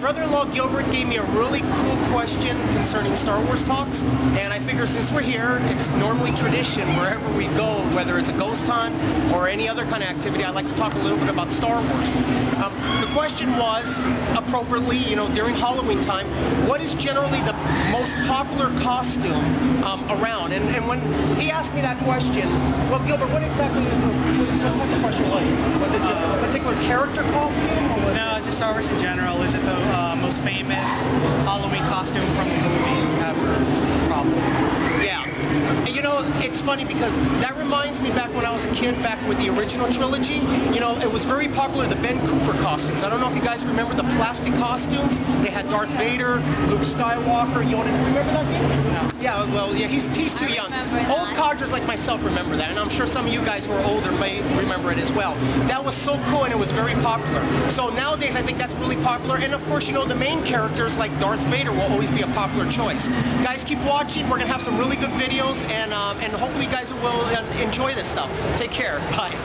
brother-in-law Gilbert gave me a really cool question concerning Star Wars talks, and I figure since we're here, it's normally tradition wherever we go, whether it's a ghost hunt or any other kind of activity, I'd like to talk a little bit about Star Wars. Um, the question was, appropriately, you know, during Halloween time, what is generally the most popular costume um, around? And, and when he asked me that question, well, Gilbert, what exactly, what type of question was it? Character costume? Or was No, just Star Wars in general. Is it the uh, most famous Halloween costume from the movie ever? Probably. Yeah. And you know, it's funny because that reminds me back when I was a kid, back with the original trilogy. You know, it was very popular, the Ben Cooper costumes. I don't know if you guys remember the plastic costumes. They had Darth Vader, Luke Skywalker, Yoda. Remember that? No. Yeah, well, yeah, he's, he's too I young. that. Old codgers like myself remember that, and I'm sure some of you guys who are older may remember it as well. That was so cool, and it was very popular. So nowadays, I think that's really popular, and of course, you know, the main characters like Darth Vader will always be a popular choice. Guys, keep watching. We're going to have some really good videos, and, um, and hopefully you guys will uh, enjoy this stuff. Take care. Bye.